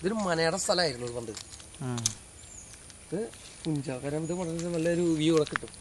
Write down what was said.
ഇതൊരു മനയുടെ സ്ഥലമായിരുന്നു പണ്ട് ഇത് കുഞ്ചാക്കരം ഇത് വളരെ നല്ലൊരു വ്യൂ ഒക്കെ കിട്ടും.